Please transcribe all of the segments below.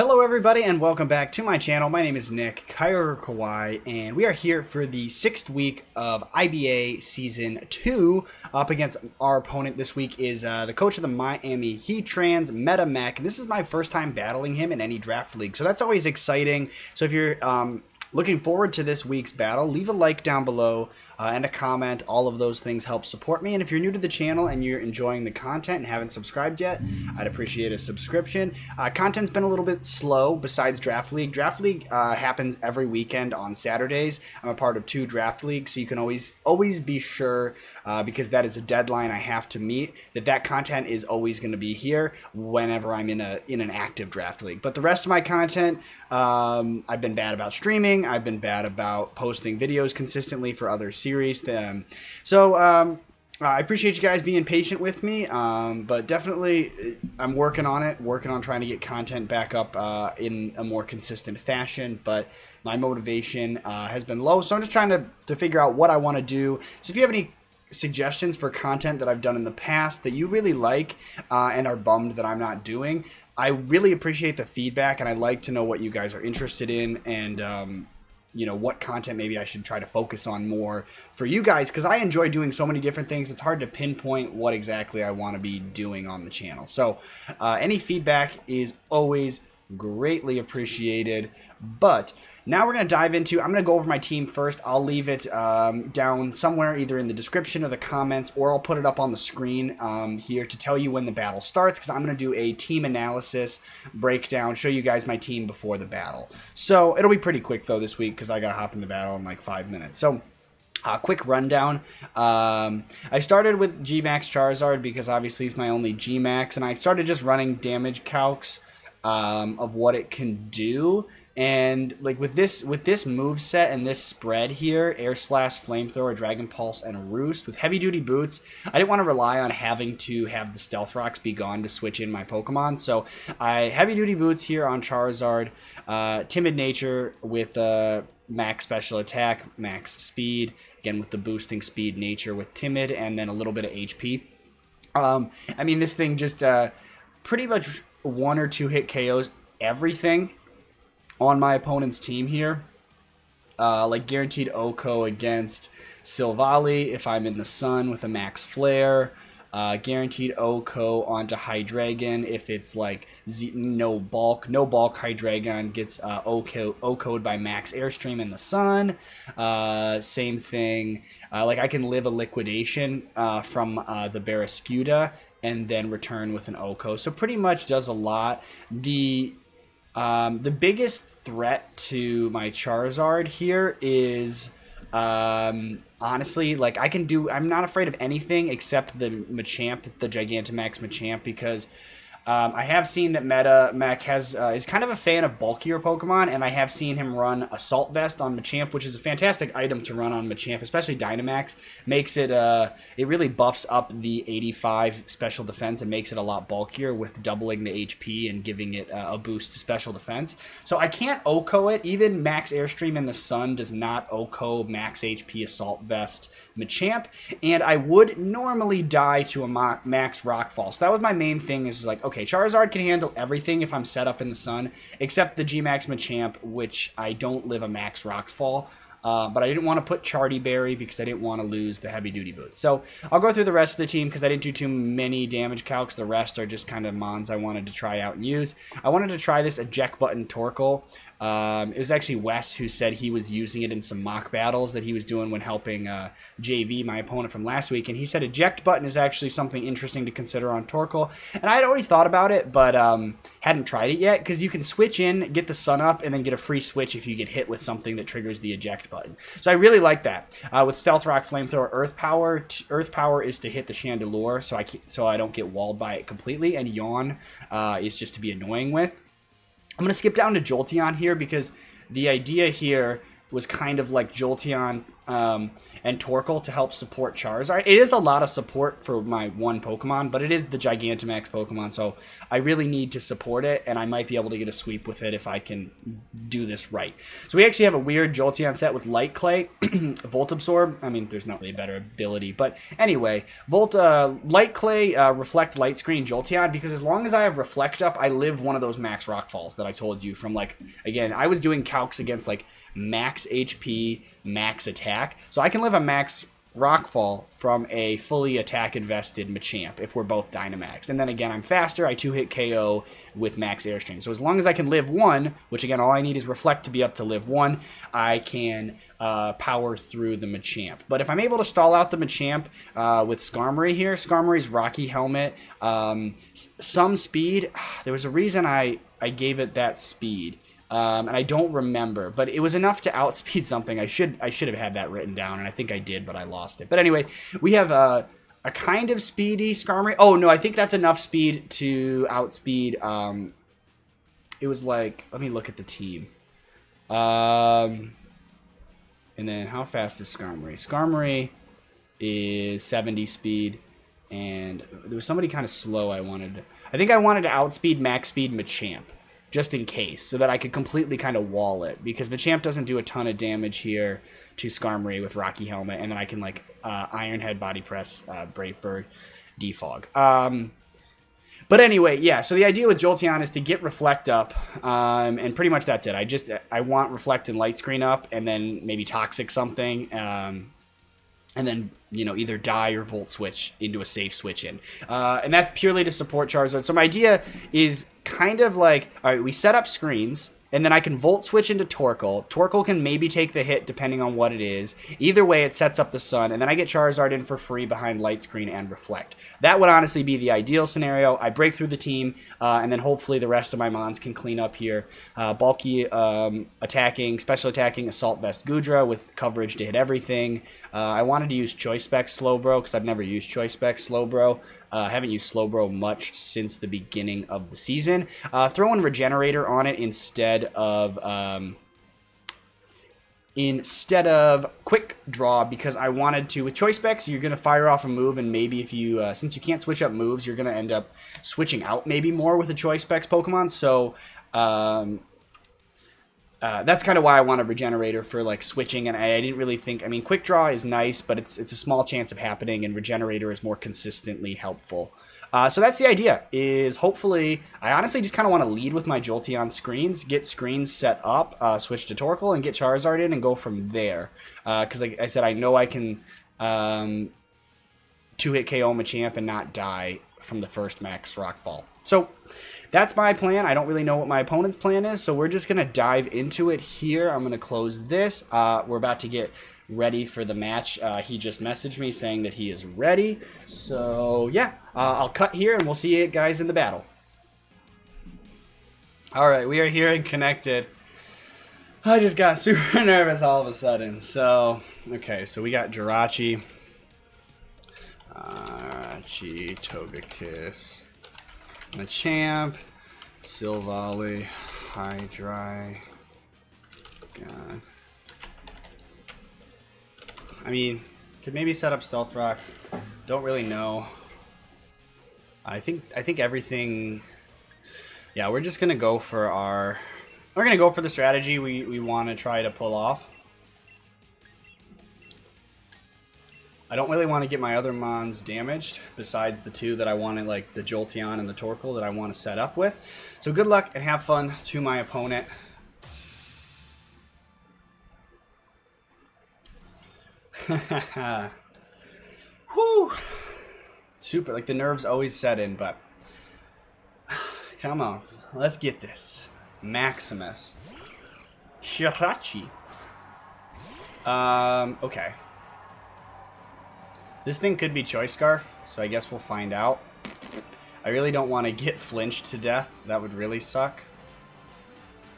Hello everybody and welcome back to my channel. My name is Nick Kyogre Kauai and we are here for the sixth week of IBA Season 2. Up against our opponent this week is uh, the coach of the Miami Heatrans, Meta Mech. This is my first time battling him in any draft league, so that's always exciting. So if you're um, Looking forward to this week's battle. Leave a like down below uh, and a comment. All of those things help support me. And if you're new to the channel and you're enjoying the content and haven't subscribed yet, I'd appreciate a subscription. Uh, content's been a little bit slow besides Draft League. Draft League uh, happens every weekend on Saturdays. I'm a part of two Draft Leagues, so you can always always be sure uh, because that is a deadline I have to meet that that content is always going to be here whenever I'm in a in an active Draft League. But the rest of my content, um, I've been bad about streaming. I've been bad about posting videos consistently for other series. Um, so um, I appreciate you guys being patient with me, um, but definitely uh, I'm working on it, working on trying to get content back up uh, in a more consistent fashion. But my motivation uh, has been low, so I'm just trying to, to figure out what I want to do. So if you have any suggestions for content that I've done in the past that you really like uh, and are bummed that I'm not doing, I really appreciate the feedback and I'd like to know what you guys are interested in and um, you know what content maybe I should try to focus on more for you guys because I enjoy doing so many different things. It's hard to pinpoint what exactly I want to be doing on the channel. So uh, any feedback is always greatly appreciated. But now we're going to dive into, I'm going to go over my team first. I'll leave it um, down somewhere either in the description or the comments, or I'll put it up on the screen um, here to tell you when the battle starts, because I'm going to do a team analysis breakdown, show you guys my team before the battle. So it'll be pretty quick, though, this week, because I got to hop in the battle in like five minutes. So uh, quick rundown. Um, I started with Gmax Charizard because obviously he's my only Gmax, and I started just running damage calcs um, of what it can do. And like with this with this move set and this spread here, Air Slash, Flamethrower, Dragon Pulse, and Roost with heavy duty boots, I didn't want to rely on having to have the Stealth Rocks be gone to switch in my Pokemon. So I heavy duty boots here on Charizard, uh, Timid Nature with uh, max special attack, max speed, again with the boosting speed nature with Timid, and then a little bit of HP. Um, I mean, this thing just uh, pretty much one or two hit KOs everything on my opponent's team here. Uh, like guaranteed OHKO against Silvally if I'm in the sun with a max flare. Uh, guaranteed OHKO onto Hydreigon if it's like Z no bulk. No bulk Hydreigon gets uh, OHKO, OHKO'd by max Airstream in the sun. Uh, same thing. Uh, like I can live a liquidation uh, from uh, the Barraskewda and then return with an OHKO. So pretty much does a lot. The um, the biggest threat to my Charizard here is um, honestly like I can do. I'm not afraid of anything except the Machamp, the Gigantamax Machamp, because um, I have seen that Meta Mech has uh, is kind of a fan of bulkier Pokemon, and I have seen him run Assault Vest on Machamp, which is a fantastic item to run on Machamp, especially Dynamax. Makes it uh, it really buffs up the 85 special defense and makes it a lot bulkier with doubling the HP and giving it uh, a boost to special defense. So I can't OHKO it. Even Max Airstream in the Sun does not OHKO Max HP Assault Vest Machamp, and I would normally die to a Max Rockfall. So that was my main thing. Is like okay, Charizard can handle everything if I'm set up in the sun, except the Gmax Machamp, which I don't live a Max Rockfall. Uh, but I didn't want to put Charti Berry because I didn't want to lose the heavy duty boots. So I'll go through the rest of the team because I didn't do too many damage calcs. The rest are just kind of mons I wanted to try out and use. I wanted to try this eject button Torkoal. Um, it was actually Wes who said he was using it in some mock battles that he was doing when helping uh, JV, my opponent from last week. And he said eject button is actually something interesting to consider on Torkoal. And I had always thought about it, but um, hadn't tried it yet because you can switch in, get the sun up, and then get a free switch if you get hit with something that triggers the eject button. So I really like that. Uh, with Stealth Rock, Flamethrower, Earth Power, Earth Power is to hit the Chandelure so I, so I don't get walled by it completely. And Yawn uh, is just to be annoying with. I'm going to skip down to Jolteon here because the idea here was kind of like Jolteon Um, and Torkoal to help support Charizard. It is a lot of support for my one Pokemon, but it is the Gigantamax Pokemon, so I really need to support it, and I might be able to get a sweep with it if I can do this right. So we actually have a weird Jolteon set with Light Clay, Volt Absorb. I mean, there's not really a better ability, but anyway, Volt uh, Light Clay, uh, Reflect Light Screen Jolteon, because as long as I have Reflect up, I live one of those max rock falls that I told you from like, again, I was doing calcs against like max HP, max attack. So I can live a max Rockfall from a fully attack invested Machamp if we're both Dynamaxed. And then again, I'm faster. I two hit KO with max Airstream. So as long as I can live one, which again, all I need is Reflect to be up to live one, I can uh, power through the Machamp. But if I'm able to stall out the Machamp uh, with Skarmory here, Skarmory's Rocky Helmet, um, some speed, there was a reason I, I gave it that speed. Um, and I don't remember, but it was enough to outspeed something. I should I should have had that written down, and I think I did, but I lost it. But anyway, we have a, a kind of speedy Skarmory. Oh no, I think that's enough speed to outspeed. Um, it was like let me look at the team. Um, and then how fast is Skarmory? Skarmory is 70 speed, and there was somebody kind of slow. I wanted. I think I wanted to outspeed max speed Machamp just in case, so that I could completely kind of wall it because Machamp doesn't do a ton of damage here to Skarmory with Rocky Helmet, and then I can like uh, Iron Head, Body Press, uh, Brave Bird, Defog. Um, but anyway, yeah. So the idea with Jolteon is to get Reflect up, um, and pretty much that's it. I just I want Reflect and Light Screen up, and then maybe Toxic something. Um, and then you know either die or volt switch into a safe switch in. Uh, and that's purely to support charizard. So my idea is kind of like all right we set up screens and then I can Volt Switch into Torkoal. Torkoal can maybe take the hit depending on what it is. Either way, it sets up the Sun, and then I get Charizard in for free behind Light Screen and Reflect. That would honestly be the ideal scenario. I break through the team, uh, and then hopefully the rest of my Mons can clean up here. Uh, bulky um, attacking, special attacking, Assault Vest Goodra with coverage to hit everything. Uh, I wanted to use Choice Spec Slowbro because I've never used Choice Spec Slowbro. Uh, haven't used Slowbro much since the beginning of the season. Uh, throwing Regenerator on it instead of... Um, instead of quick draw because I wanted to with choice specs you're gonna fire off a move and maybe if you uh, since you can't switch up moves you're gonna end up switching out maybe more with the choice specs Pokemon so um, uh, that's kind of why I want a regenerator for like switching, and I, I, didn't really think. I mean, quick draw is nice, but it's it's a small chance of happening, and regenerator is more consistently helpful. Uh, so that's the idea. Is hopefully, I honestly just kind of want to lead with my Jolteon screens, get screens set up, uh, switch to Torkoal, and get Charizard in, and go from there. Because uh, like I said, I know I can um, two hit KO Machamp and not die from the first max Rockfall. So that's my plan. I don't really know what my opponent's plan is, so we're just going to dive into it here. I'm going to close this. Uh, we're about to get ready for the match. Uh, he just messaged me saying that he is ready. So, yeah, uh, I'll cut here, and we'll see you guys in the battle. All right, we are here and connected. I just got super nervous all of a sudden. So, okay, so we got Jirachi. Jirachi, Togekiss. Machamp, Silvally, Hydry. God. I mean, could maybe set up Stealth Rocks. Don't really know. I think I think everything. Yeah, we're just gonna go for our. We're gonna go for the strategy we we want to try to pull off. I don't really want to get my other Mons damaged, besides the two that I wanted, like the Jolteon and the Torkoal that I want to set up with. So good luck and have fun to my opponent. Whew. Super, like the nerves always set in, but come on, let's get this. Maximus. Jirachi. Um, okay. This thing could be Choice Scarf, so I guess we'll find out. I really don't want to get flinched to death. That would really suck.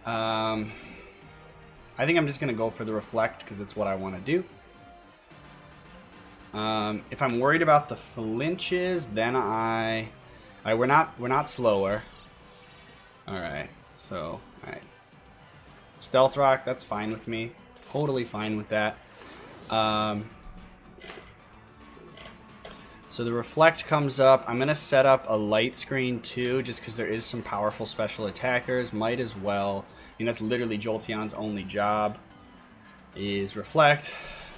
Um, I think I'm just going to go for the Reflect because it's what I want to do. Um, if I'm worried about the flinches, then I... I we're not we're not slower. Alright, so alright. Stealth Rock, that's fine with me. Totally fine with that. Um, so the reflect comes up. I'm going to set up a light screen too, just because there is some powerful special attackers. Might as well. I mean, that's literally Jolteon's only job is reflect,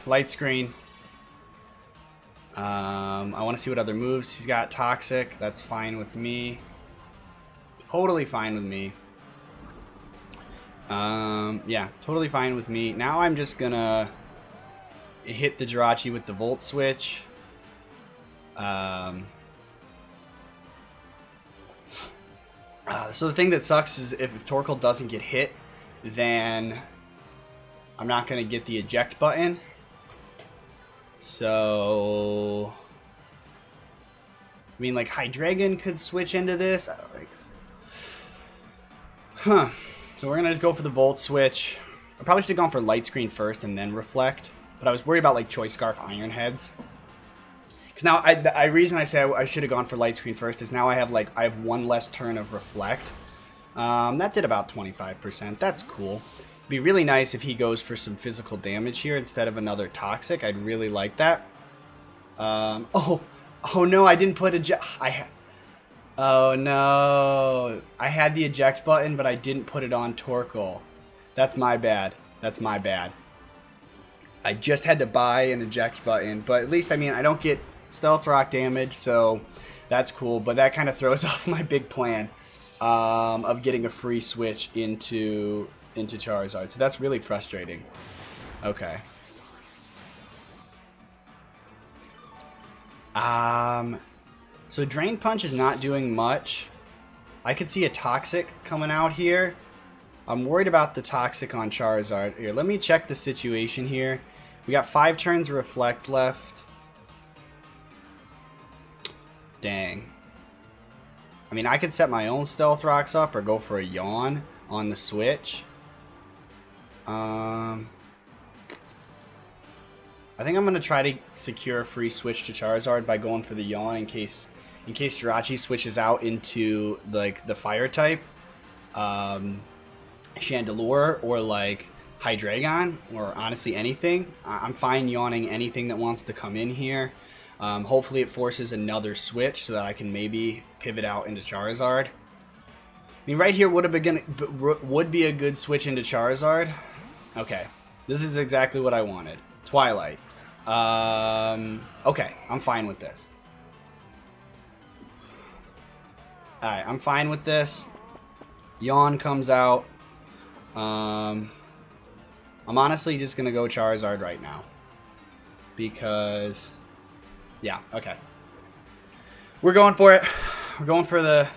light screen. Um, I want to see what other moves he's got. Toxic, that's fine with me. Totally fine with me. Um, yeah, totally fine with me. Now I'm just gonna hit the Jirachi with the Volt Switch. Um, uh, so the thing that sucks is if, if Torkoal doesn't get hit, then I'm not going to get the eject button. So... I mean, like, Hydreigon could switch into this. Like, huh. So we're going to just go for the Volt switch. I probably should have gone for Light Screen first and then Reflect. But I was worried about, like, Choice Scarf Iron Heads. Because now, I, the I, reason I say I, I should have gone for Light Screen first is now I have, like, I have one less turn of Reflect. Um, that did about 25%. That's cool It'd be really nice if he goes for some physical damage here instead of another toxic. I'd really like that. Um, oh, oh no, I didn't put eject. I oh no, I had the eject button, but I didn't put it on Torkoal. That's my bad. That's my bad. I just had to buy an eject button, but at least I mean I don't get stealth rock damage, so that's cool. But that kind of throws off my big plan um, of getting a free switch into into Charizard. So that's really frustrating. Okay. Um, so Drain Punch is not doing much. I could see a Toxic coming out here. I'm worried about the Toxic on Charizard. Here, let me check the situation here. We got five turns Reflect left. Dang. I mean, I could set my own Stealth Rocks up or go for a Yawn on the Switch. Um, I think I'm gonna try to secure a free switch to Charizard by going for the Yawn in case in case Jirachi switches out into like the fire type, um, Chandelure or like Hydreigon or honestly anything. I'm fine yawning anything that wants to come in here. Um, hopefully it forces another switch so that I can maybe pivot out into Charizard. I mean, right here would have been would be a good switch into Charizard. Okay. This is exactly what I wanted. Twilight. Um, okay, I'm fine with this. Alright, I'm fine with this. Yawn comes out. Um, I'm honestly just going to go Charizard right now. Because, yeah, okay. We're going for it. We're going for the...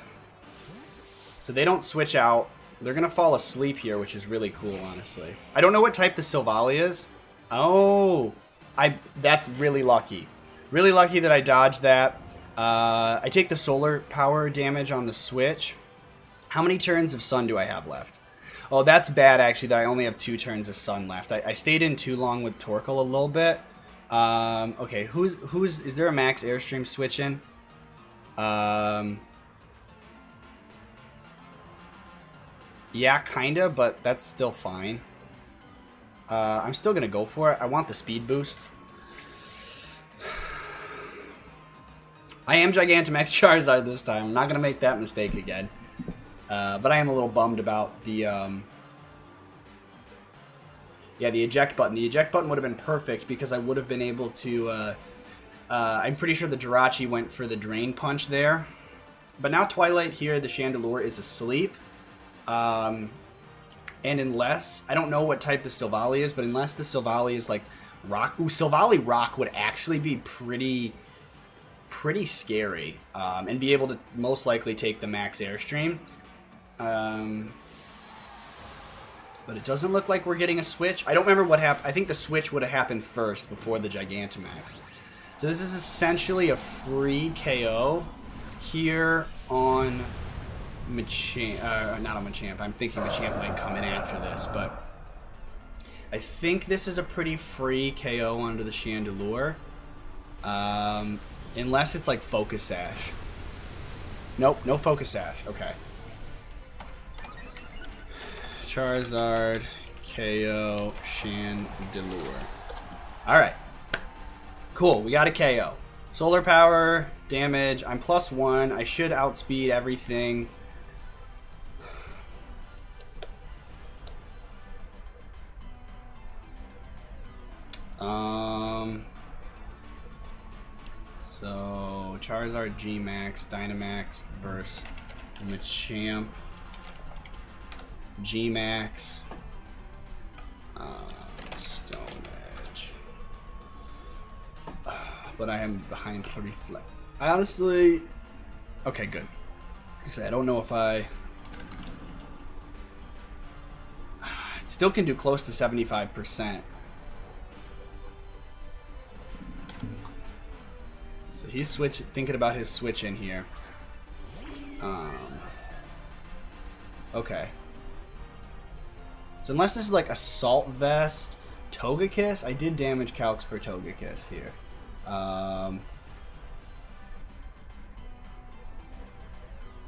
So they don't switch out. They're going to fall asleep here, which is really cool, honestly. I don't know what type the Silvally is. Oh, I that's really lucky. Really lucky that I dodged that. Uh, I take the solar power damage on the switch. How many turns of sun do I have left? Oh, that's bad, actually, that I only have two turns of sun left. I, I stayed in too long with Torkoal a little bit. Um, okay, who's, who's, is there a max Airstream switch in? Um, Yeah, kinda, but that's still fine. Uh, I'm still gonna go for it. I want the speed boost. I am Gigantamax Charizard this time. I'm not gonna make that mistake again. Uh, but I am a little bummed about the, um... Yeah, the eject button. The eject button would have been perfect because I would have been able to, uh... Uh, I'm pretty sure the Jirachi went for the Drain Punch there. But now Twilight here, the Chandelure, is asleep. Um, and unless, I don't know what type the Silvally is, but unless the Silvally is like rock, ooh, Silvally rock would actually be pretty, pretty scary. Um, and be able to most likely take the max airstream. Um, but it doesn't look like we're getting a switch. I don't remember what happened. I think the switch would have happened first before the Gigantamax. So this is essentially a free KO here on Machamp, uh, not a Machamp. I'm thinking Machamp might come in after this, but I think this is a pretty free KO under the Chandelure. Um, unless it's like Focus Sash. Nope, no Focus Sash. Okay. Charizard, KO, Chandelure. All right. Cool. We got a KO. Solar power, damage. I'm plus one. I should outspeed everything. Um. So Charizard G Max, Dynamax, Burst, Machamp, G Max, um, Stone Edge. But I am behind for reflect. I honestly. Okay, good. I don't know if I. It still can do close to 75%. So he's switch thinking about his switch in here. Um, okay. So unless this is like Assault Vest, Togekiss, I did damage calcs for Togekiss here. Um,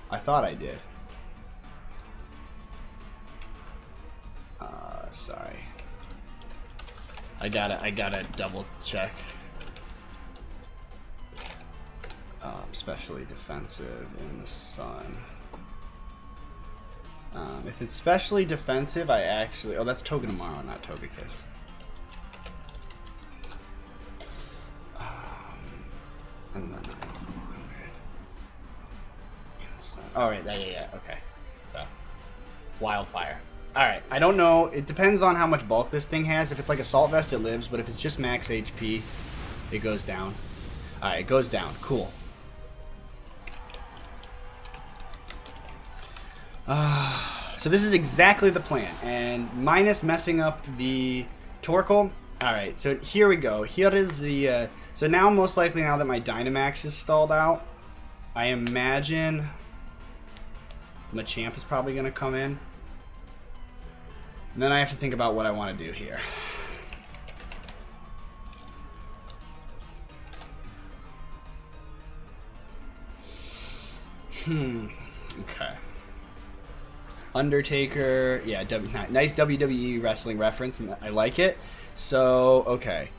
I thought I did. Uh, sorry. I gotta, I gotta double check. Um, especially defensive in the sun. Um, if it's specially defensive, I actually... Oh, that's Togedemaru, not Togekiss. Um, then... Alright, yeah, yeah, yeah, okay. So, Wildfire. Alright, I don't know. It depends on how much bulk this thing has. If it's like Assault Vest, it lives, but if it's just max HP, it goes down. Alright, it goes down. Cool. Uh, so this is exactly the plan. And minus messing up the Torkoal. Alright, so here we go. Here is the... Uh, so now, most likely, now that my Dynamax is stalled out, I imagine Machamp is probably going to come in. And then I have to think about what I want to do here. Hmm. Okay. Undertaker. Yeah, w, nice WWE wrestling reference. I like it. So, okay.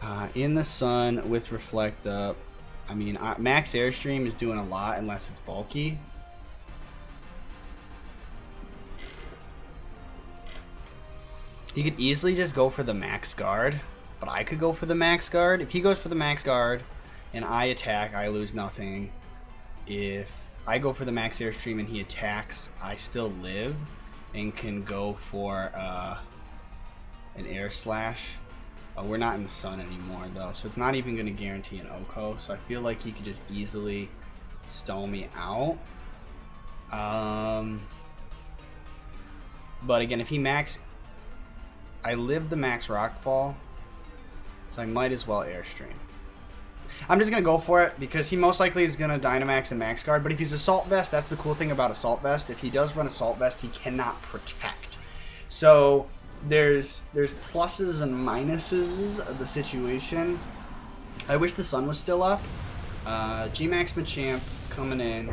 Uh, in the sun with Reflect Up. I mean, uh, Max Airstream is doing a lot unless it's bulky. You could easily just go for the max guard, but I could go for the max guard. If he goes for the max guard and I attack, I lose nothing. If I go for the max airstream and he attacks, I still live and can go for uh, an air slash. Uh, we're not in the sun anymore though, so it's not even going to guarantee an OHKO. So I feel like he could just easily stall me out. Um, but again, if he max, I live the max rockfall, so I might as well airstream. I'm just going to go for it because he most likely is going to Dynamax and Max Guard. But if he's Assault Vest, that's the cool thing about Assault Vest. If he does run Assault Vest, he cannot protect. So there's there's pluses and minuses of the situation. I wish the sun was still up. Uh, G-Max Machamp coming in.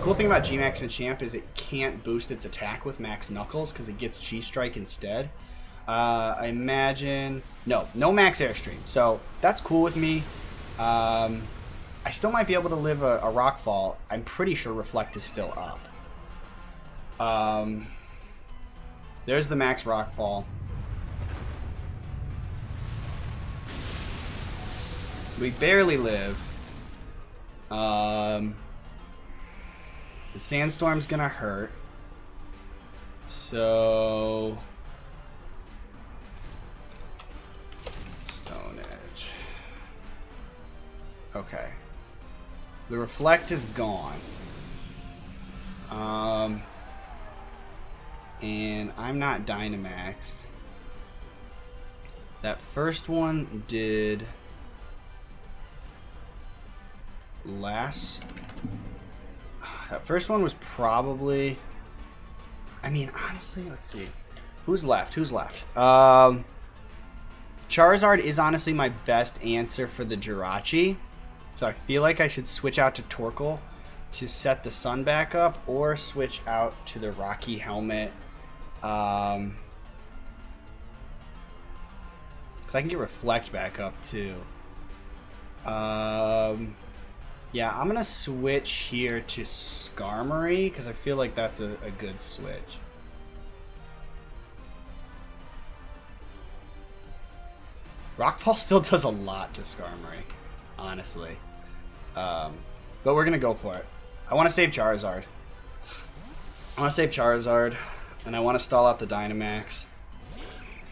Cool thing about G-Max Machamp is it can't boost its attack with Max Knuckles because it gets Chi Strike instead. Uh, I imagine... No, no Max Airstream. So that's cool with me. Um, I still might be able to live a, a rock fall. I'm pretty sure Reflect is still up. Um, there's the max rock fall. We barely live. Um, the sandstorm's gonna hurt. So Okay. The reflect is gone. Um, and I'm not Dynamaxed. That first one did less. That first one was probably. I mean, honestly, let's see. Who's left? Who's left? Um, Charizard is honestly my best answer for the Jirachi. So I feel like I should switch out to Torkoal to set the sun back up or switch out to the Rocky Helmet. Um, Because I can get Reflect back up, too. Um, yeah, I'm to switch here to Skarmory, because I feel like that's a, a good switch. Rockfall still does a lot to Skarmory, honestly. Um, but we're going to go for it. I want to save Charizard. I want to save Charizard, and I want to stall out the Dynamax.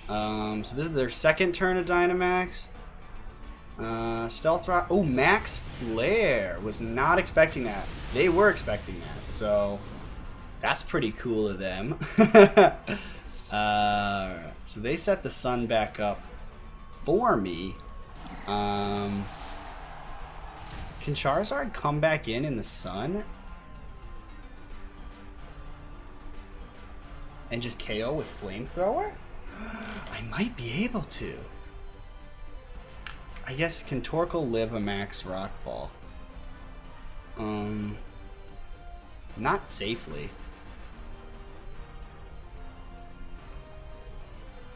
Um, so this is their second turn of Dynamax. Uh, Stealth Rock. Oh, Max Flare. Was not expecting that. They were expecting that, so that's pretty cool of them. uh, so they set the sun back up for me. Um, can Charizard come back in in the sun? And just KO with Flamethrower? I might be able to. I guess, can Torkoal live a max Rockfall? Um, not safely.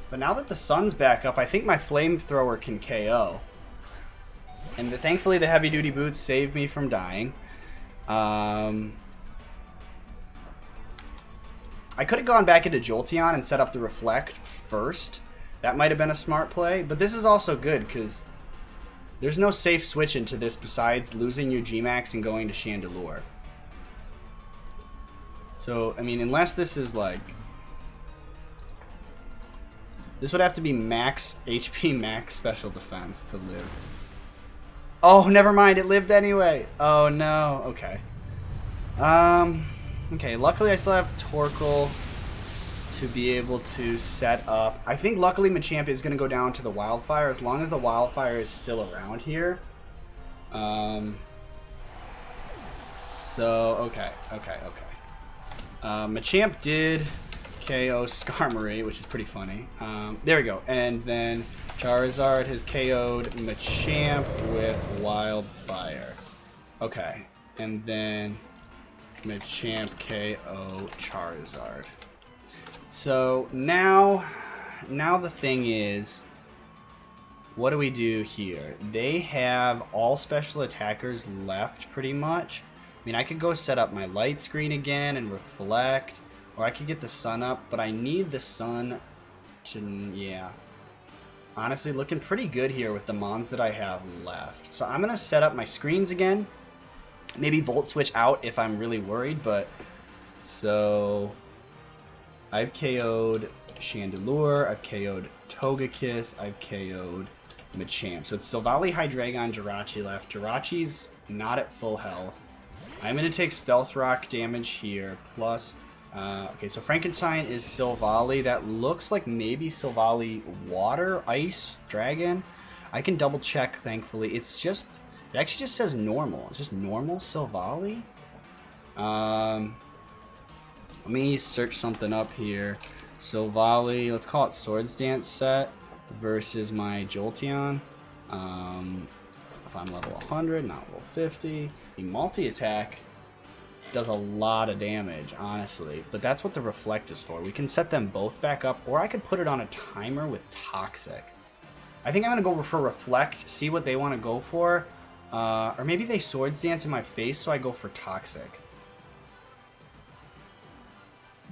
But now that the sun's back up, I think my flamethrower can KO. And the, thankfully the heavy duty boots saved me from dying. Um, I could have gone back into Jolteon and set up the Reflect first. That might have been a smart play. But this is also good because there's no safe switch into this besides losing your Gmax and going to Chandelure. So, I mean, unless this is like this would have to be max HP, max special defense to live. Oh, never mind. It lived anyway. Oh, no. Okay. Um, okay. Luckily, I still have Torkoal to be able to set up. I think luckily Machamp is going to go down to the Wildfire as long as the Wildfire is still around here. Um, so, okay. Okay, okay. Uh, Machamp did KO Skarmory, which is pretty funny. Um, there we go. And then Charizard has KO'd Machamp with Wildfire. Okay. And then Machamp KO Charizard. So now, now the thing is, what do we do here? They have all special attackers left pretty much. I mean, I could go set up my light screen again and reflect. Or I could get the sun up, but I need the sun to, yeah. Honestly, looking pretty good here with the Mons that I have left. So I'm going to set up my screens again. Maybe Volt Switch out if I'm really worried, but... So... I've KO'd Chandelure, I've KO'd Togekiss, I've KO'd Machamp. So it's Silvally, Hydreigon, Jirachi left. Jirachi's not at full health. I'm going to take Stealth Rock damage here, plus uh, okay, so Frankenstein is Silvally. That looks like maybe Silvally Water, Ice, Dragon. I can double check, thankfully. It's just, it actually just says normal. It's just normal Silvally. Um, let me search something up here. Silvally, let's call it Swords Dance set versus my Jolteon. Um, if I'm level 100, not level 50. The multi-attack does a lot of damage, honestly. But that's what the Reflect is for. We can set them both back up, or I could put it on a timer with Toxic. I think I'm going to go for Reflect, see what they want to go for. Uh, or maybe they Swords Dance in my face, so I go for Toxic.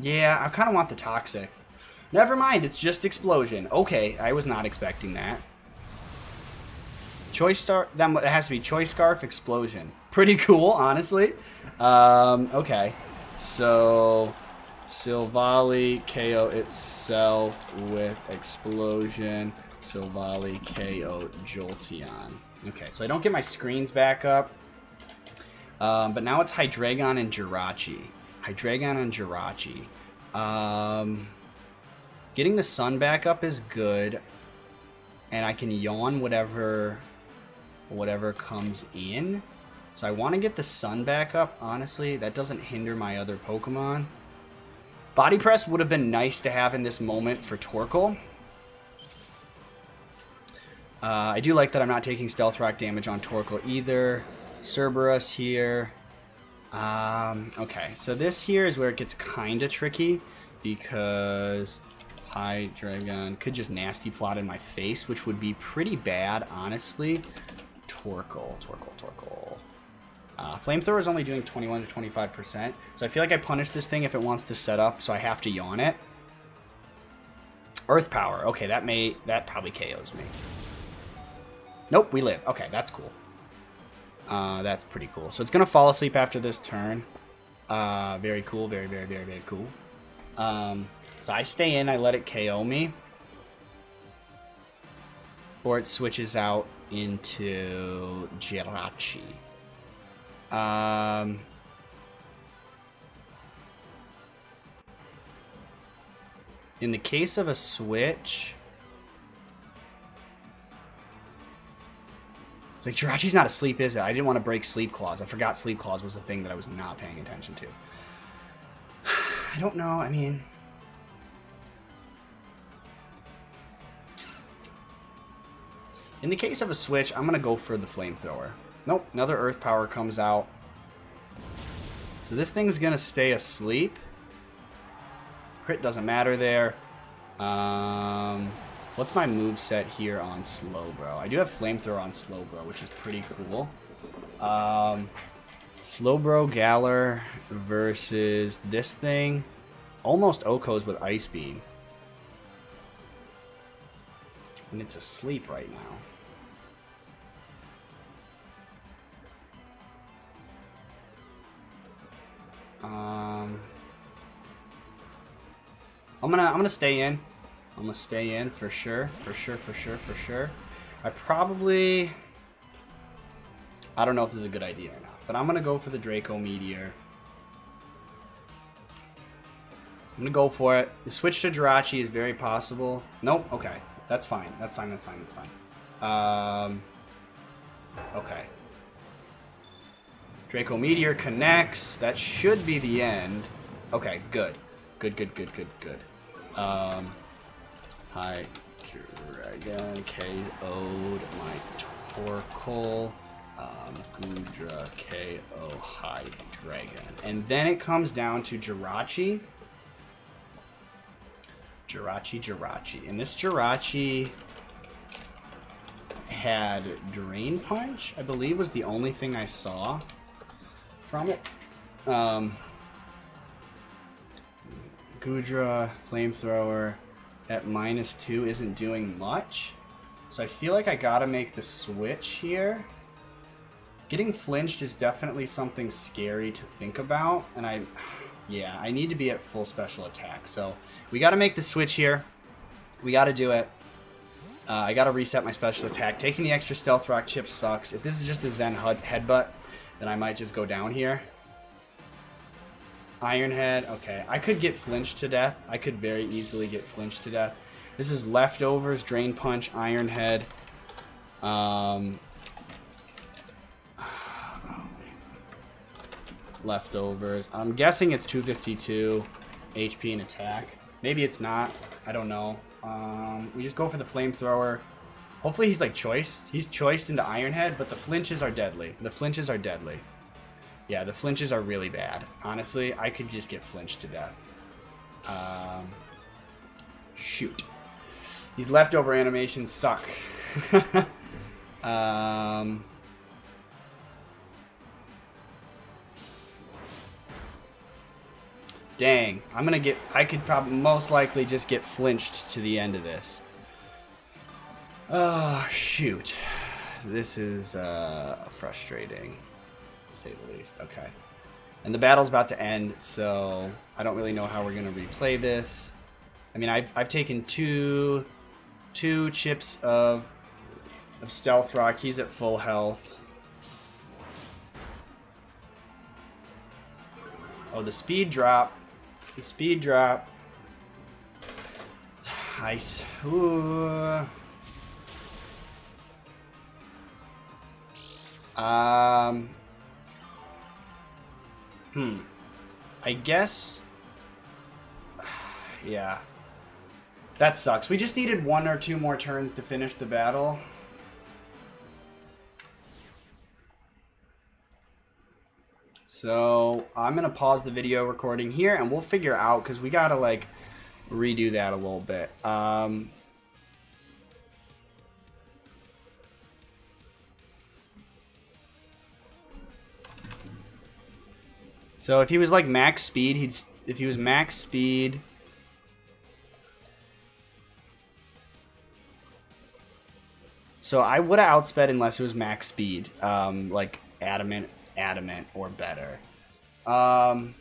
Yeah, I kind of want the Toxic. Never mind, it's just Explosion. Okay, I was not expecting that. Choice Star, that has to be Choice Scarf Explosion. Pretty cool, honestly. Um, okay, so Silvally KO itself with Explosion. Silvally KO Jolteon. Okay, so I don't get my screens back up. Um, but now it's Hydreigon and Jirachi. Hydreigon and Jirachi. Um, getting the sun back up is good. And I can yawn whatever whatever comes in. So I want to get the sun back up, honestly. That doesn't hinder my other Pokemon. Body Press would have been nice to have in this moment for Torkoal. Uh, I do like that I'm not taking Stealth Rock damage on Torkoal either. Cerberus here. Um, okay, so this here is where it gets kind of tricky because Hydreigon. Could just nasty plot in my face, which would be pretty bad, honestly. Torkoal, Torkoal, Torkoal. Uh, Flamethrower is only doing 21 to 25%, so I feel like I punish this thing if it wants to set up, so I have to yawn it. Earth Power. Okay, that may... That probably KOs me. Nope, we live. Okay, that's cool. Uh, that's pretty cool. So it's to fall asleep after this turn. Uh, very cool. Very, very, very, very cool. Um, so I stay in. I let it KO me. Or it switches out into Jirachi. Um... In the case of a switch... It's like, Jirachi's not asleep, is it? I didn't want to break Sleep Clause. I forgot Sleep Clause was a thing that I was not paying attention to. I don't know. I mean... In the case of a switch, I'm going to go for the Flamethrower. Nope, another Earth Power comes out. So this thing's going to stay asleep. Crit doesn't matter there. Um, what's my move set here on Slowbro? I do have Flamethrower on Slowbro, which is pretty cool. Um, Slowbro Galar versus this thing. Almost OHKOs with Ice Beam. And it's asleep right now. Um... I'm gonna I'm gonna stay in. I'm gonna stay in for sure, for sure, for sure, for sure. I probably I don't know if this is a good idea or not, but I'm gonna go for the Draco Meteor. I'm gonna go for it. The switch to Jirachi is very possible. Nope. Okay, that's fine. That's fine. That's fine. That's fine. Um. Okay. Draco Meteor connects. That should be the end. Okay, good. Good, good, good, good, good. Um, hi, Dragon KO'd my Torkoal. Um, Goodra KO High Dragon. And then it comes down to Jirachi. Jirachi, Jirachi. And this Jirachi had Drain Punch, I believe was the only thing I saw from it. Um, Goodra Flamethrower at minus two isn't doing much. So I feel like I gotta make the switch here. Getting flinched is definitely something scary to think about. And I, yeah, I need to be at full special attack. So we gotta make the switch here. We gotta do it. Uh, I gotta reset my special attack. Taking the extra Stealth Rock chip sucks. If this is just a Zen headbutt, then I might just go down here. Iron Head. Okay, I could get flinched to death. I could very easily get flinched to death. This is Leftovers, Drain Punch, Iron Head. Um, leftovers. I'm guessing it's 252 HP and attack. Maybe it's not. I don't know. Um, we just go for the flamethrower. Hopefully he's like choiced. He's choiced into Iron Head, but the flinches are deadly. The flinches are deadly. Yeah, the flinches are really bad. Honestly, I could just get flinched to death. Um, shoot. These leftover animations suck. um, dang, I'm gonna get, I could probably most likely just get flinched to the end of this. Oh, shoot. This is uh, frustrating to say the least. Okay. And the battle's about to end, so I don't really know how we're going to replay this. I mean, I've, I've taken two two chips of, of Stealth Rock. He's at full health. Oh, the speed drop. The speed drop. Ice. Ooh. Um, Hmm. I guess... yeah. That sucks. We just needed one or two more turns to finish the battle. So I'm going to pause the video recording here and we'll figure out because we got to like redo that a little bit. Um, so if he was like max speed, he'd if he was max speed. So I would have outsped unless it was max speed, um, like adamant, adamant, or better. Um,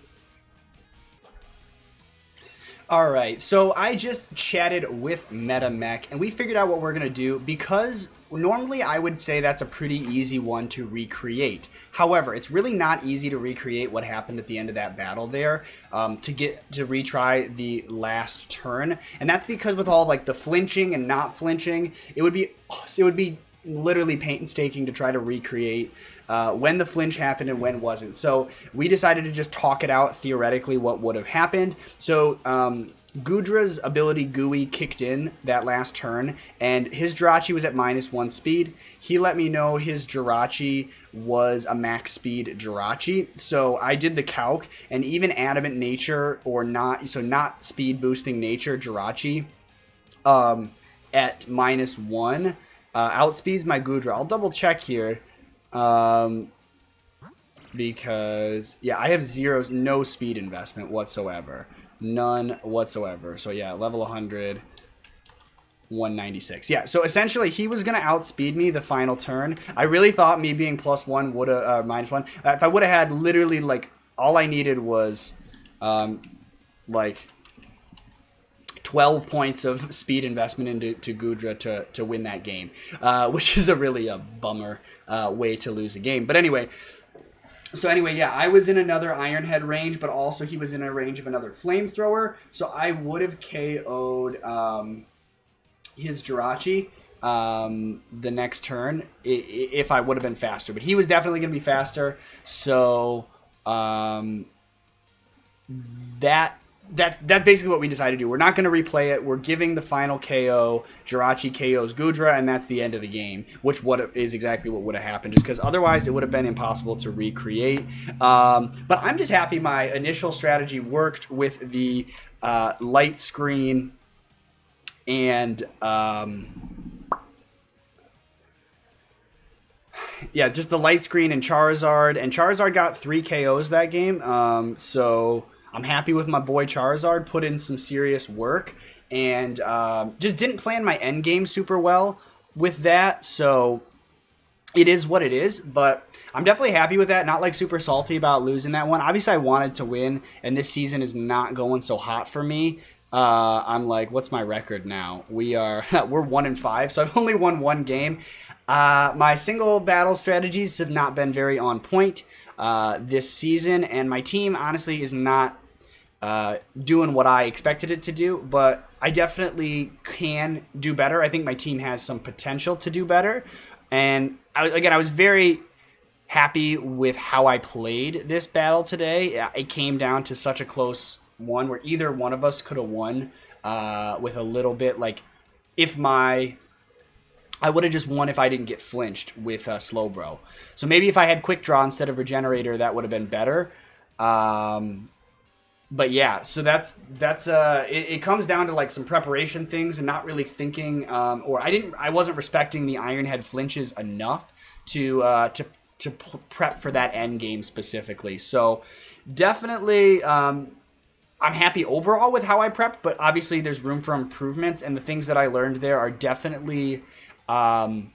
all right, so I just chatted with MetaMech, and we figured out what we're gonna do because normally I would say that's a pretty easy one to recreate. However, it's really not easy to recreate what happened at the end of that battle there um, to get to retry the last turn, and that's because with all like the flinching and not flinching, it would be it would be literally painstaking to try to recreate uh, when the flinch happened and when wasn't. So we decided to just talk it out theoretically what would have happened. So um, Goodra's ability Gooey kicked in that last turn, and his Jirachi was at minus one speed. He let me know his Jirachi was a max speed Jirachi. So I did the calc, and even Adamant Nature or not, so not speed boosting Nature Jirachi um, at minus one uh, outspeeds my Goodra. I'll double check here. Um, because, yeah, I have zero, no speed investment whatsoever. None whatsoever. So, yeah, level 100. 196. Yeah, so essentially he was going to outspeed me the final turn. I really thought me being plus one would have, uh, minus one. Uh, if I would have had literally like, all I needed was, um, like 12 points of speed investment into to Goodra to, to win that game, uh, which is a really a bummer uh, way to lose a game. But anyway, so anyway, yeah, I was in another Iron Head range, but also he was in a range of another Flamethrower, so I would have KO'd um, his Jirachi um, the next turn if I would have been faster. But he was definitely going to be faster, so um, that that's that's basically what we decided to do. We're not going to replay it. We're giving the final KO. Jirachi KO's Goodra, and that's the end of the game. Which what is exactly what would have happened, just because otherwise it would have been impossible to recreate. Um, but I'm just happy my initial strategy worked with the uh, light screen and. Um, yeah, just the light screen and Charizard, and Charizard got three KOs that game. Um, so I'm happy with my boy Charizard. Put in some serious work and um, just didn't plan my end game super well with that. So it is what it is, but I'm definitely happy with that. Not like super salty about losing that one. Obviously, I wanted to win, and this season is not going so hot for me. Uh, I'm like, what's my record now? We are we're one in five, so I've only won one game. Uh, my single battle strategies have not been very on point uh, this season, and my team honestly is not uh, doing what I expected it to do, but I definitely can do better. I think my team has some potential to do better. And I, again, I was very happy with how I played this battle today. It came down to such a close one where either one of us could have won uh, with a little bit like if my I would have just won if I didn't get flinched with uh, Slowbro. So maybe if I had quick draw instead of regenerator, that would have been better. Um, but yeah, so that's that's uh, it, it, comes down to like some preparation things and not really thinking, um, or I didn't, I wasn't respecting the Ironhead flinches enough to uh, to to prep for that end game specifically. So definitely, um, I'm happy overall with how I prepped, but obviously there's room for improvements, and the things that I learned there are definitely. Um,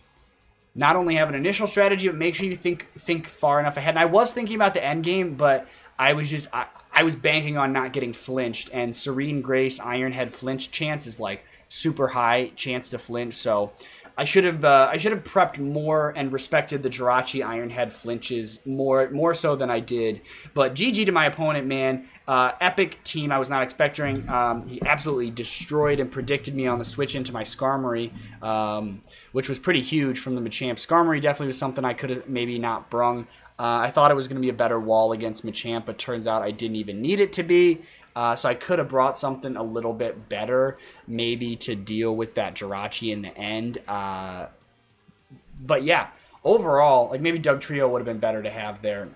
not only have an initial strategy, but make sure you think think far enough ahead. And I was thinking about the end game, but I was just I, I was banking on not getting flinched, and Serene Grace Ironhead flinch chance is like super high chance to flinch. So I should have uh, I should have prepped more and respected the Jirachi Ironhead flinches more more so than I did. But GG to my opponent, man. Uh, epic team I was not expecting. Um, he absolutely destroyed and predicted me on the switch into my Skarmory, um, which was pretty huge from the Machamp. Skarmory definitely was something I could have maybe not brung. Uh, I thought it was going to be a better wall against Machamp, but turns out I didn't even need it to be. Uh, so I could have brought something a little bit better, maybe to deal with that Jirachi in the end. Uh, but yeah, overall, like maybe Dugtrio would have been better to have there.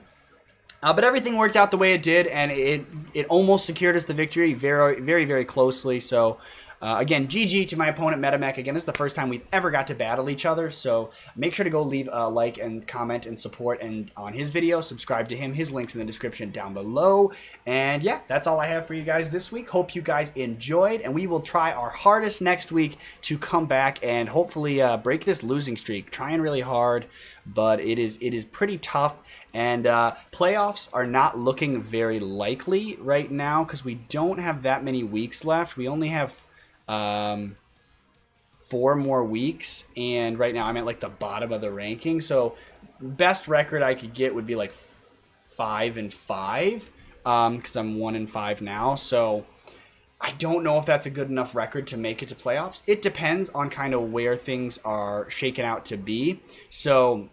Uh, but everything worked out the way it did, and it it almost secured us the victory very, very, very closely. So uh, again, GG to my opponent Metamech. Again, this is the first time we've ever got to battle each other, so make sure to go leave a like and comment and support and on his video. Subscribe to him. His link's in the description down below. And yeah, that's all I have for you guys this week. Hope you guys enjoyed, and we will try our hardest next week to come back and hopefully uh, break this losing streak. Trying really hard, but it is it is pretty tough. And uh, playoffs are not looking very likely right now because we don't have that many weeks left. We only have um, four more weeks, and right now I'm at like the bottom of the ranking. So best record I could get would be like five and five, because um, I'm one and five now. So I don't know if that's a good enough record to make it to playoffs. It depends on kind of where things are shaken out to be. So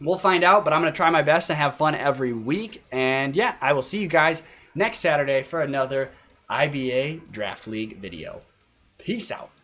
we'll find out, but I'm going to try my best and have fun every week. And yeah, I will see you guys next Saturday for another IBA Draft League video. Peace out.